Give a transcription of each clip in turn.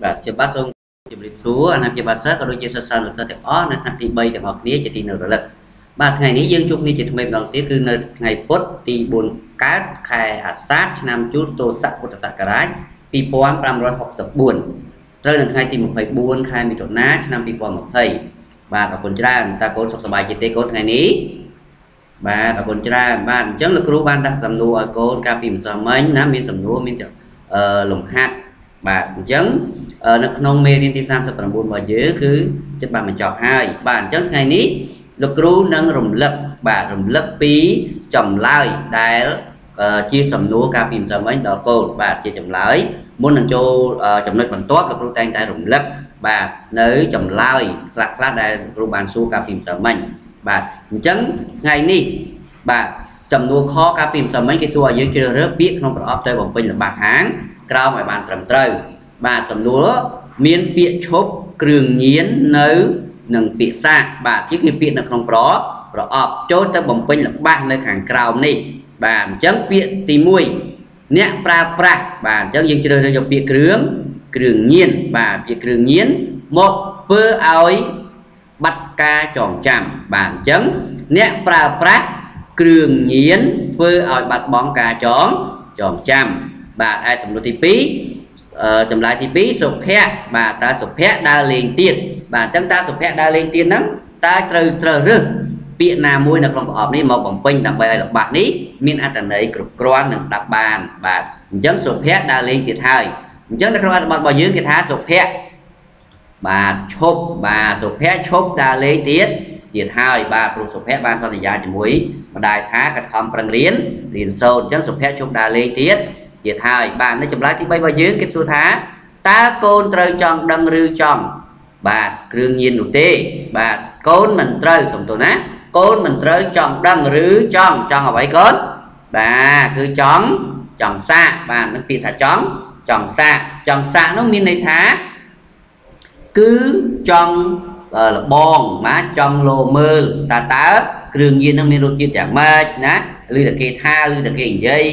បាទជាបាទសូមជម្រាបសួរអាណាព្យាបាលសិស្សក៏ដូចជាសិស្សសិស្សទាំងអស់នៅថ្នាក់ទី3ទាំងអស់គ្នាជាទីនៅរលឹកបាទថ្ងៃនេះយើងជួបគ្នាជាថ្មីម្ដងទៀតគឺនៅថ្ងៃពុធទី4កើតខែអាសាឍឆ្នាំជូតទស័កពុទ្ធសករាជ2564ត្រូវនៅថ្ងៃទី24ខែមិថុនាឆ្នាំ2020បាទអរគុណច្រើនតើកូនសុខសប្បាយជាទេកូនថ្ងៃនេះបាទអរគុណច្រើនបាទអញ្ចឹងលោកគ្រូបានដាក់សំណួរឲ្យកូនកាលពីម្សិលមិញណាមានសំណួរមានអឺលំហាត់បាទអញ្ចឹង នៅក្នុងមេរៀនទី39របស់យើងគឺចិត្តបានបញ្ចប់ហើយបាទអញ្ចឹងថ្ងៃនេះលោកគ្រូនឹងរំលឹកបាទរំលឹកពីចម្លើយដែលជាសំណួរកាលពីម្សិលមិញដល់កូនបាទជាចម្លើយមុននឹងចូលចំណុចបន្ទាប់លោកគ្រូតែងតែរំលឹកបាទនៅចម្លើយខ្លះខ្លះដែលគ្រូបានសួរកាលពីម្សិលមិញបាទអញ្ចឹងថ្ងៃនេះបាទចំនួនខកាលពីម្សិលមិញគេសួរឲ្យយើងជ្រើសរើសពាក្យក្នុងប្រអប់ទៅបំពេញលំបាកខាងក្រោមឲ្យបានត្រឹមត្រូវ បាទសំណួរមានពាក្យឈប់គ្រឿងញៀននៅនឹងពាក្យសាកបាទជាគឺពាក្យនៅក្នុងប្រប្រអប់ចូលទៅបំពេញលបាសនៅខាងក្រោមនេះបាទអញ្ចឹងពាក្យទី1អ្នកប្រើប្រាស់បាទអញ្ចឹងយើងជ្រើសរើសយកពាក្យគ្រឿងគ្រឿងញៀនបាទពាក្យគ្រឿងញៀនមកធ្វើឲ្យបាត់ការចងចាំបាទអញ្ចឹងអ្នកប្រើប្រាស់គ្រឿងញៀនធ្វើឲ្យបាត់បង់ការចងចងចាំបាទឯសំណួរទី2 ចម្លើយទី2សុភ័ក្របាទតើសុភ័ក្រដើរលេងទៀតបាទអញ្ចឹងតើសុភ័ក្រដើរលេងទៀតហ្នឹងតើត្រូវត្រូវរើសពាក្យណាមួយនៅក្នុងប្រអប់នេះមកបំពេញដើម្បីឲ្យល្បះនេះមានអត្ថន័យគ្រប់គ្រាន់និងស្ដាប់បានបាទអញ្ចឹងសុភ័ក្រដើរលេងទៀតហើយអញ្ចឹងនៅក្នុងអត្ថបទរបស់យើងគេថាសុភ័ក្របាទឈប់បាទសុភ័ក្រឈប់ដើរលេងទៀតទៀតហើយបាទព្រោះសុភ័ក្របានសន្យាជាមួយម្ដាយថាកាត់ខំប្រឹងរៀនរៀនសូត្រអញ្ចឹងសុភ័ក្រឈប់ដើរលេងទៀត ទៀតហើយបាទនៅចម្លើយទី3របស់យើងគេសួរថាតើកូនត្រូវចង់ដឹងឬចង់បាទគ្រឿងញៀននោះទេបាទកូនមិនត្រូវសំទោសណាកូនមិនត្រូវចង់ដឹងឬចង់ចង់អ្វីកូនបាទគឺចង់ចង់សាកបាទនឹងពាក្យថាចង់ចង់សាកចង់សាកនោះមានន័យថាគឺចង់លបងណាចង់លោមើលតើតើគ្រឿងញៀននឹងមានរសជាតិយ៉ាងម៉េចណាឬតែគេថាឬតែគេនិយាយ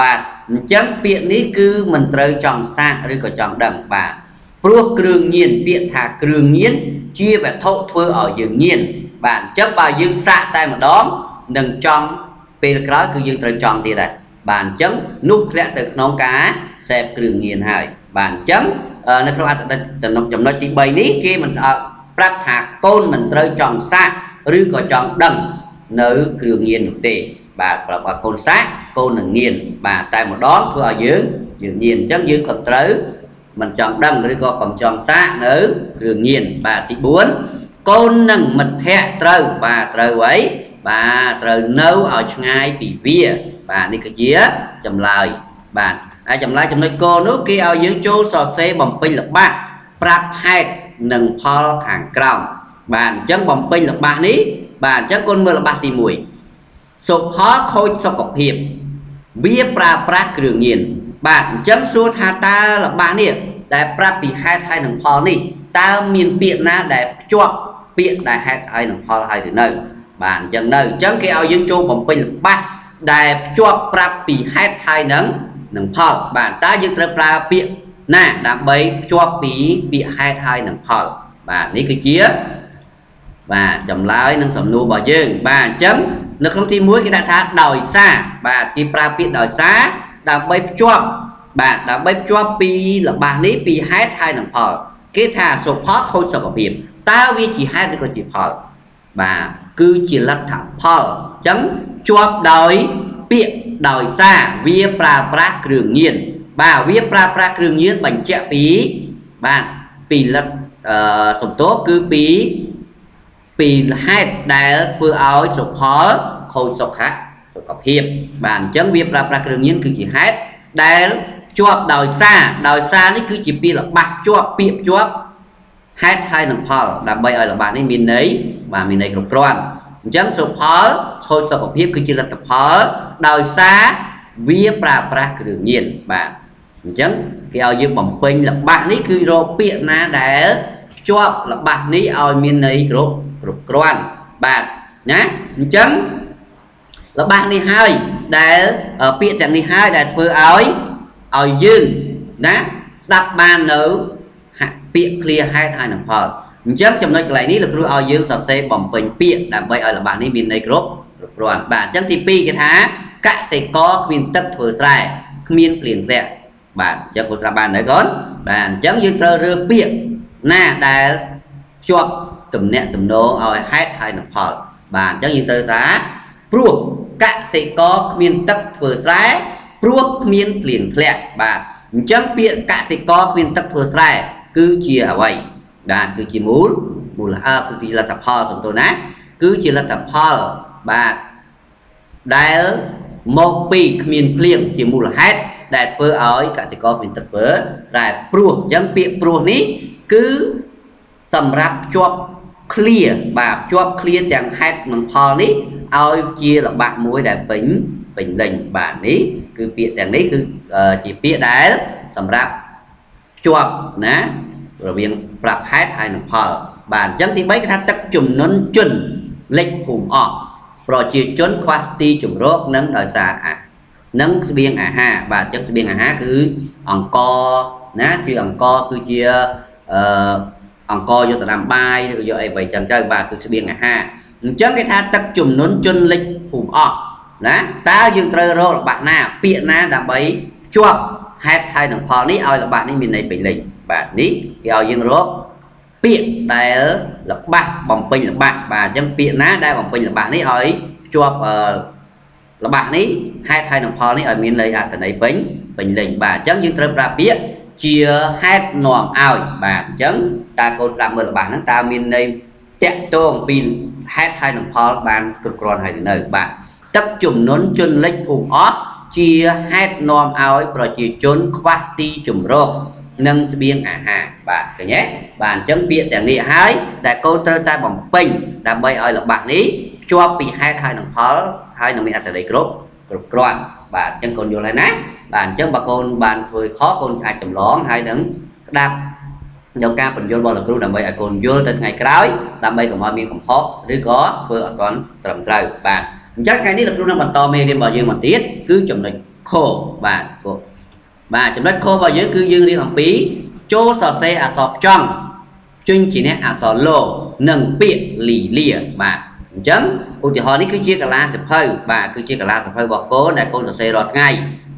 បាទអញ្ចឹងពាក្យនេះគឺមិនត្រូវចង់សាកឬក៏ចង់ដឹងបាទព្រោះគ្រឿងញៀនពាក្យថាគ្រឿងញៀនជាវត្ថុធ្វើឲ្យយើងញៀនបាទអញ្ចឹងបើយើងសាកតែម្ដងនឹងចង់ពេលក្រោយគឺយើងត្រូវចង់ទៀតដែរបាទអញ្ចឹងនោះធ្លាក់ទៅក្នុងការសេពគ្រឿងញៀនហើយបាទអញ្ចឹងនៅក្នុងអត្ថចំណុចទី3នេះគេមិនប្រាប់ថាកូនមិនត្រូវចង់សាកឬក៏ចង់ដឹងនៅគ្រឿងញៀននោះទេ បាទប្រាប់ឲ្យកូនសាក់កូននឹងញៀនបាទតែម្ដងធ្វើឲ្យយើងយើងញៀនអញ្ចឹងយើងក៏ត្រូវមិនចង់ដឹងឬក៏កុំចង់សាកនៅរឿងញៀនបាទទី4កូននឹងមិត្តភ័ក្តិត្រូវបាទត្រូវអីបាទត្រូវនៅឲ្យឆ្ងាយពីវា បាទនេះគឺជាចម្លើយបាទហើយចម្លើយចំណុចកនោះគេឲ្យយើងចូលសរសេរបំពេញល្បះប្រាប់ហេតុនិងផលខាងក្រោមបាទអញ្ចឹងបំពេញល្បះនេះបាទអញ្ចឹងកូនមើលល្បះទី1 សុផលខូចសុខភាព វាប្រើប្រាស់គ្រឿងញៀនបាទអញ្ចឹងសួរថាតើរបស់នេះដែលប្រាប់ពីហេតុហើយនឹងផលនេះតើមានពាក្យណាដែលភ្ជាប់ពាក្យដែលហេតុហើយនឹងផលហើយឬនៅ បាទអញ្ចឹងនៅអញ្ចឹងគេឲ្យយើងចូលបំពេញល្បះដែលភ្ជាប់ប្រាប់ពីហេតុហើយនឹងនឹងផលបាទតើយើងត្រូវប្រើពាក្យណាដើម្បីភ្ជាប់ពីពាក្យហេតុហើយនឹងផលបាទនេះគឺជាបាទចម្លើយនឹងសំណួររបស់យើងបាទអញ្ចឹង នៅក្នុងទី1គេដាក់ថាដោយសារបាទគេប្រើពាក្យដោយសារដើម្បីភ្ជាប់បាទដើម្បីភ្ជាប់ពីរបស់នេះពីហេតុហើយនឹងផលគេថាសុផលខូចសុខភាពតើវាជាហេតុឬក៏ជាផលបាទគឺជាលទ្ធផលអញ្ចឹងជាប់ដោយពាក្យដោយសារវាប្រើប្រាស់គ្រឿងញៀនបាទវាប្រើប្រាស់គ្រឿងញៀនបញ្ជាក់ពីបាទពីលទ្ធអឺសំទោគឺពី ពីហេតុដែលធ្វើឲ្យសុផលខូចសុខៈសុខភាពបាទអញ្ចឹងវាប្រើប្រាស់គ្រឿងញៀនគឺជាហេតុដែលជាប់ដោយសារដោយសារនេះគឺជាពាក្យល្បះជាប់ពាក្យជាប់ហេតុហើយនឹងផល ដើម្បីឲ្យល្បះនេះមានន័យបាទមានន័យគ្រប់គ្រាន់អញ្ចឹងសុផលខូចសុខភាពគឺជាលទ្ធផលដោយសារវាប្រើប្រាស់គ្រឿងញៀនបាទអញ្ចឹងគេឲ្យយើងបំពេញល្បះនេះគឺរកពាក្យណាដែលជាប់ល្បះនេះឲ្យមានន័យគ្រប់ គ្រប់គ្រាន់បាទណាអញ្ចឹងរបស់នេះហើយដែលពាក្យទាំងនេះហើយដែលធ្វើឲ្យឲ្យយើងណាស្ដាប់បាននៅពាក្យ clear ហេតុហើយនឹងផលអញ្ចឹងចំណុចកន្លែងនេះលោកគ្រូឲ្យយើងសរសេរបំពេញពាក្យដើម្បីឲ្យរបស់នេះមានន័យគ្រប់គ្រប់គ្រាន់បាទអញ្ចឹងទី2គេថាកសិករគ្មានទឹកធ្វើស្រែគ្មានភ្លៀងធ្លាក់បាទអញ្ចឹងគាត់ត្រាប់បានហើយកូនបាទអញ្ចឹងយើងត្រូវរើពាក្យណាដែលជាប់ ទំនាក់ទំនងឲ្យហេតុហើយនឹងផល បាទអញ្ចឹងយើងត្រូវថាព្រោះកសិករគ្មានទឹកធ្វើស្រែព្រោះគ្មានភ្លៀងធ្លាក់បាទអញ្ចឹងពាក្យកសិករគ្មានទឹកធ្វើស្រែគឺជាអ្វីបាទគឺជាមូលមូលអើគឺជាលទ្ធផលសំទោសណាគឺជាលទ្ធផលបាទដែលមកពីគ្មានភ្លៀងជាមូលហេតុដែលធ្វើឲ្យកសិករមានទឹកធ្វើតែព្រោះអញ្ចឹងពាក្យព្រោះនេះគឺសម្រាប់ជាប់ clear បាទជាប់ clear ទាំងហេតុនិងផលនេះឲ្យជាលបាក់មួយដែលពេញពេញលេញបាទនេះគឺពាក្យទាំងនេះគឺជាពាក្យដែលសម្រាប់ជាប់ណារវាងប្រាប់ហេតុហើយនឹងផលបាទអញ្ចឹងទី3គេថាទឹកជំនន់ជនលេខភូមិអស់ប្រជាជនខ្វះទីជម្រកនិងដោយសារអានិងស្បៀងអាហារបាទអញ្ចឹងស្បៀងអាហារគឺអង្គណាគឺអង្គគឺជាអឺ អង្គយកទៅដាំបាយឬយកអីបីចឹងទៅបាទគឺស្បៀងអាហារអញ្ចឹងគេថាទឹកជំនន់ជនលិចភូមិអស់ណាតើយើងត្រូវរករបស់ណាពាក្យណាដើម្បីជាប់ហេតុហើយនឹងផលនេះឲ្យរបស់នេះមានន័យពេញលេញបាទនេះគេឲ្យយើងរកពាក្យដែលល្បះបំពេញល្បះបាទអញ្ចឹងពាក្យណាដែលបំពេញល្បះនេះឲ្យជាប់អឺល្បះនេះហេតុហើយនឹងផលនេះឲ្យមានន័យអត្ថន័យពេញពេញលេញបាទអញ្ចឹងយើងត្រូវប្រើពាក្យ ជាហេតុនាំឲ្យបាទអញ្ចឹងតើកូនស្ដាប់មើលល្បះហ្នឹងតើមានន័យតាក់ទងពីហេតុហើយនឹងផលបានគ្រប់គ្រាន់ហើយនៅបាទទឹកជំនន់ជន់លិចភូមិអត់ជាហេតុនាំឲ្យប្រជាជនខ្វះទីជំរកនិងស្បៀងអាហារបាទឃើញទេបាទអញ្ចឹងពាក្យទាំងនេះហើយដែលកូនត្រូវតែបំពេញដើម្បីឲ្យល្បះនេះជាប់ពីហេតុហើយនឹងផលហើយនឹងមានអត្ថន័យគ្រប់គ្រប់គ្រាន់ បាទអញ្ចឹងកូនយល់ហើយណាបាទអញ្ចឹងបើកូនបានធ្វើខកូនអាចចម្លងហើយនឹងស្ដាប់នៅការបញ្យល់របស់លោកគ្រូដើម្បីឲ្យកូនយល់ទៅថ្ងៃក្រោយដើម្បីកុំឲ្យមានកំហុសឬក៏ធ្វើអត់ទាន់ត្រឹមត្រូវបាទអញ្ចឹងថ្ងៃនេះលោកគ្រូនឹងបន្តមេរៀនរបស់យើងមកទៀតគឺចំណុចខបាទគោបាទចំណុចខរបស់យើងគឺយើងរៀនអំពីចូលសរសេរអក្សរផ្ចង់ជញ្ជាអ្នកអក្សរលោនិងពាក្យលីលាបាទ អញ្ចឹងឧទាហរណ៍នេះគឺជាកាលាសិភៅបាទគឺជាកាលាសិភៅរបស់កូនដែលកូនសរសេររាល់ថ្ងៃ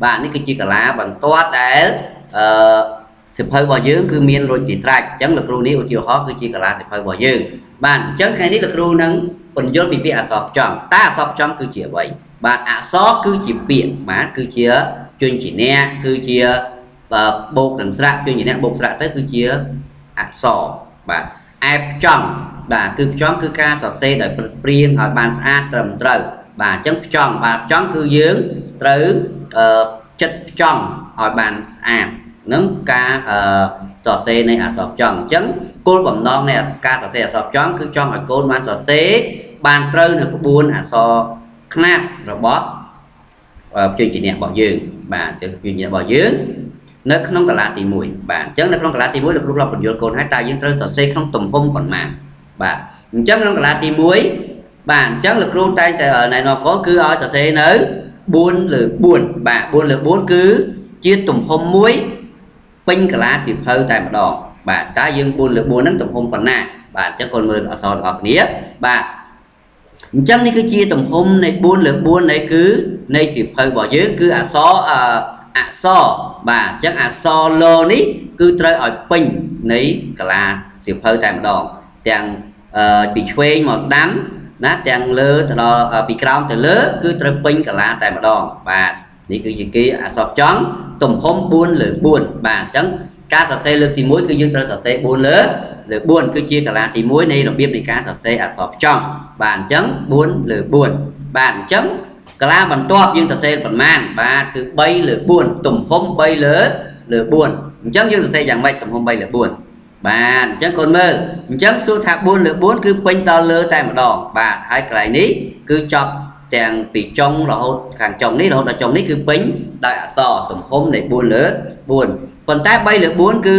បាទនេះគឺជាកាលាបន្ទាត់ដែលអឺសិភៅរបស់យើងគឺមានរួចជាស្រេចអញ្ចឹងលោកគ្រូនេះឧទាហរណ៍គឺជាកាលាសិភៅរបស់យើងបាទអញ្ចឹងថ្ងៃនេះលោកគ្រូនឹងពន្យល់ពីពាក្យអក្សរផ្ចំតើអក្សរផ្ចំគឺជាអ្វីបាទអក្សរគឺជាពាក្យបាទគឺជាជួយជាអ្នកគឺជាបូកនឹងស្រៈជួយជាអ្នកបូកស្រៈទៅគឺជាអក្សរបាទឯផ្ចំ បាទគឺផ្ចំគឺការសរសេរដោយព្រៀងឲ្យបានស្អាតត្រឹមត្រូវបាទអញ្ចឹងផ្ចំបាទផ្ចំគឺយើងត្រូវចិត្តផ្ចំឲ្យបានស្អាតនឹងការសរសេរនៃអក្សរផ្ចំអញ្ចឹងគោលបំណងនៃការសរសេរអក្សរផ្ចំគឺចង់ឲ្យកូនបានសរសេរបានត្រូវនៅក្បួនអក្សរខ្នាតរបស់ជួយជាអ្នករបស់យើងបាទជួយជាអ្នករបស់យើងនៅក្នុងកលាទី1បាទអញ្ចឹងនៅក្នុងកលាទី1លោកគ្រូរាប់បញ្យល់កូនឲ្យតើយើងត្រូវសរសេរក្នុងទំហំប៉ុន្មាន បាទអញ្ចឹងក្នុងកលាទី1បាទអញ្ចឹងលោកគ្រូតែងតែណែនាំកូនគឺឲ្យសរសេរនៅ4លើ4បាទ4លើ4គឺជាទំហំមួយពេញកលាទីភៅតែម្ដងបាទតើយើង4លើ4ហ្នឹងទំហំប៉ុណ្ណាបាទអញ្ចឹងកូនមើលអក្សរទាំងអស់គ្នាបាទអញ្ចឹងនេះគឺជាទំហំនៃ4លើ4នៃគឺនៃសៀវភៅរបស់យើងគឺអក្សរអក្សរបាទអញ្ចឹងអក្សរលនេះគឺត្រូវឲ្យពេញនៃកាលាសៀវភៅតែម្ដងទាំង ពីឆ្វេងមកស្ដាំណាទាំងលើទៅដល់ពីក្រោមទៅលើ គឺត្រូវពេញកាលាតែម្ដងបាទនេះគឺជាគេអក្សរចង់ទំហំ4លើ4បាទអញ្ចឹងការសរសេរលើកទី1គឺយើងត្រូវសរសេរ4លើលើ4គឺជាកាលាទី1នៃរបៀបនៃការសរសេរអក្សរផ្ចំបាទអញ្ចឹង4លើ4បាទអញ្ចឹងកាលាបន្ទាប់យើងសរសេរប៉ុន្មានបាទគឺ3លើ4ទំហំ3លើលើ4អញ្ចឹងយើងសរសេរយ៉ាងម៉េចទំហំ3លើ4 បាទអញ្ចឹងកូនមើលអញ្ចឹងសួរថា4លើ4គឺពេញដល់លើតែម្ដងបាទហើយកន្លែងនេះគឺចប់ទាំងពីចុងរហូតខាងចុងនេះរហូតដល់ចុងនេះគឺពេញដោយអក្សរទំហំនៃ4លើ4ប៉ុន្តែ3លើ4គឺ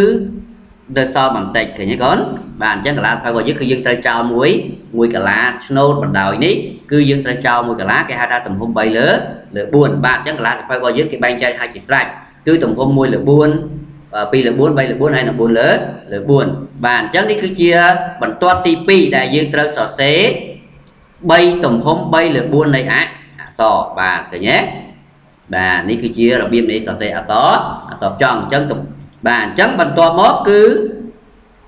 នៅសល់បន្តិចឃើញទេកូនបាទអញ្ចឹងកលាផៅរបស់យើងគឺយើងត្រូវចោលមួយមួយកលាឆ្នោតបណ្ដោយនេះគឺយើងត្រូវចោលមួយកលាគេហៅថាទំហំ3លើលើ4បាទអញ្ចឹងកលាផៅរបស់យើងគេបែងចែកឲ្យជាស្រេចគឺទំហំ1លើ4 2លើ4 3លើ4ហើយនឹង4លើលើ4បាទអញ្ចឹងនេះគឺជាបន្ទាត់ទី2ដែលយើងត្រូវសរសេរ3ទំហំ3លើ4នៃអក្សរបាទឃើញទេបាទនេះគឺជារបៀបនៃសរសេរអក្សរអក្សរចង់អញ្ចឹងបាទអញ្ចឹងបន្ទាប់មកគឺ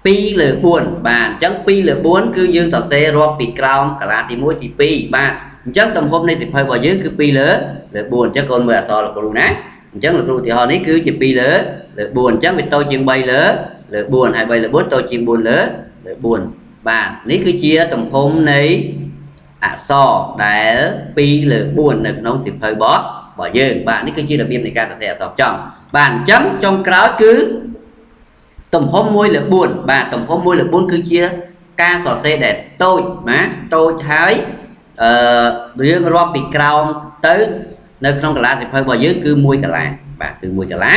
2លើ4បាទអញ្ចឹង2លើ4គឺយើងសរសេររាប់ពីក្រោមកលាទី1ទី2បាទអញ្ចឹងទំហំនៃសិភៅរបស់យើងគឺ2លើលើ4អញ្ចឹងកូនមើលអក្សរលោកគ្រូណាអញ្ចឹងលោកគ្រូឧទាហរណ៍នេះគឺជា2លើ លើ4អញ្ចឹងវាតូចជាង3លើលើ4ហើយ3លើ4តូចជាង4លើលើ4បាទនេះគឺជាទំហំនៃអក្សរដែល2លើ4នៅក្នុងសិភៅរបស់របស់យើងបាទនេះគឺជារបៀបនៃការសរសេរអក្សរចំបាទអញ្ចឹងចុងក្រោយគឺទំហំ1លើ4បាទទំហំ1លើ4គឺជាការសរសេរដែលតូចណាតូចហើយអឺយើងរាប់ពីក្រោមទៅនៅក្នុងកលាសិភៅរបស់យើងគឺ1កលាបាទគឺ1កលា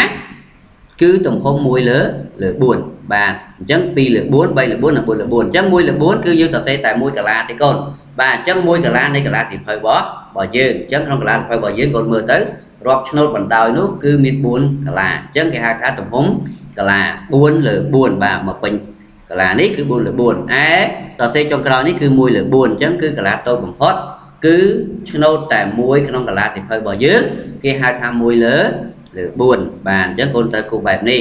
គឺទំហំ1លើលើ4បាទអញ្ចឹង2លើ4 3លើ4និង4លើ4អញ្ចឹង1លើ4គឺយើងសរសេរតែ1កលាទេកូនបាទអញ្ចឹង1កលានៃកលាសិភៅរបស់របស់យើងអញ្ចឹងក្នុងកលាសិភៅរបស់យើងកូនមើលទៅរាប់ឆ្នោតបណ្ដោយនោះគឺមាន4កលាអញ្ចឹងគេហៅថាទំហំកលា4លើ4បាទមកពេញកលានេះគឺ4លើ4ឯសរសេរចុងក្រោយនេះគឺ1លើ4អញ្ចឹងគឺកលាតូចបំផុតគឺឆ្នោតតែមួយក្នុងកលាសិភៅរបស់យើងគេហៅថា1លើ លើ4បាទអញ្ចឹងកូនត្រូវគូបែបនេះ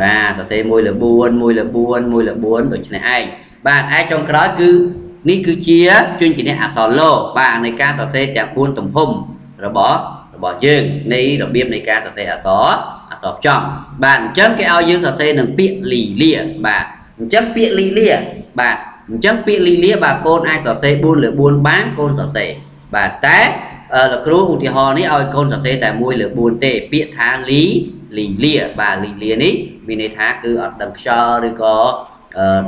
បាទសរសេរ1លើ4 1លើ4 1លើ4ដូចនេះឯងបាទឯចុងក្រោយគឺនេះគឺជាជួនជាអ្នកអក្សរលោបាទនៃការសរសេរទាំង4ទំហំរបស់របស់យើងនៃរបៀបនៃការសរសេរអក្សរអក្សរចំបាទអញ្ចឹងគេឲ្យយើងសរសេរនឹងពាក្យលីលាបាទអញ្ចឹងពាក្យលីលាបាទអញ្ចឹងពាក្យលីលាបាទកូនអាចសរសេរ4លើ4បានកូនសរសេរបាទតែ លោកគ្រូឧទាហរណ៍នេះឲ្យកូនសរសេរតែ1លើ4ទេ ពាក្យថាលីលីលាបាទលីលានេះមានន័យថាគឺអត់ដឹងខ្យល់ឬក៏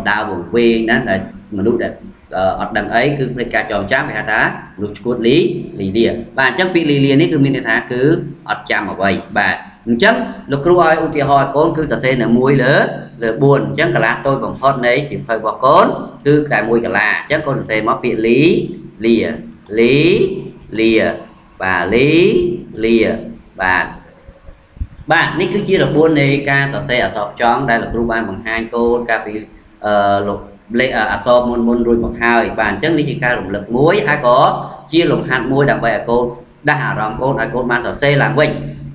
ដើរវង្វេងណាដែលមនុស្សដែលអត់ដឹងអីគឺផ្លេចការចងចាំគេហៅថាមនុស្សឈួតលីលីលាបាទអញ្ចឹងពាក្យលីលានេះគឺមានន័យថាគឺអត់ចាំអ្វីបាទអញ្ចឹងលោកគ្រូឲ្យឧទាហរណ៍កូនគឺសរសេរនៅ1លើលើ4អញ្ចឹងកលាតូចបំផុតនៃសៀវភៅរបស់កូនគឺតែ1កលាអញ្ចឹងកូនសរសេរមកពាក្យលីលាលី លាបាទលីលាបាទបាទនេះគឺជារបួននៃការសរសេរអក្សរចងដែលលោកគ្រូបានបង្ហាញកូនកាលពីអឺលោកលេខអក្សរមុនមុនរួចមកហើយបាទអញ្ចឹងនេះជាការរំលឹកមួយហើយក៏ជាលំហាត់មួយដើម្បីឲ្យកូនដាស់អារម្មណ៍កូនឲ្យកូនបានសរសេរឡើងវិញ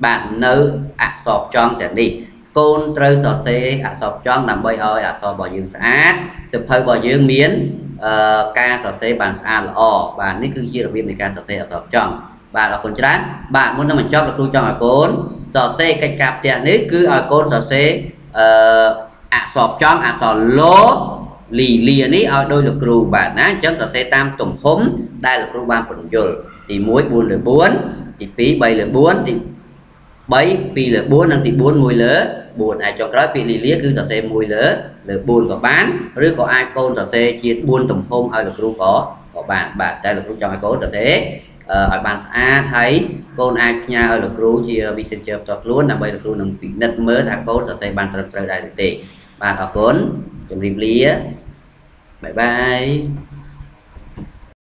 បាទនៅអក្សរចងទាំងនេះកូនត្រូវសរសេរអក្សរចងដើម្បីឲ្យអក្សររបស់យើងស្អាតសៀវភៅរបស់យើងមានអឺ ការសរសេរបានស្អាតល្អបាទនេះគឺជារបៀបនៃការសរសេរអក្សរចងបាទអរគុណច្រើនបាទមុននឹងបញ្ចប់លោកគ្រូចង់ឲ្យកូនសរសេរកិច្ចការផ្ទះនេះគឺឲ្យកូនសរសេរអឺអក្សរចងអក្សរលោលីលានេះឲ្យដោយលោកគ្រូបាទណាអញ្ចឹងសរសេរតាមទំហំដែលលោកគ្រូបានបញ្យល់ទី1 4លើ4ទី2 3លើ4ទី3 2លើ4និងទី4 1លើ4 ហើយចុងក្រោយពាក្យលីលាគឺសរសេរ1លើលើ4ក៏បានឬក៏អាចកូនសរសេរជា4ទំហំឲ្យលោកគ្រូក៏ក៏បានបាទតែលោកគ្រូចង់ឲ្យកូនសរសេរឲ្យបានស្អាតហើយកូនអាចផ្ញើឲ្យលោកគ្រូជា messenger ផ្ទាល់ខ្លួនដើម្បីលោកគ្រូនឹងពិនិត្យមើលថាកូនសរសេរបានត្រឹមត្រូវដែរឬទេបាទអរគុណជម្រាបលាបាយបាយ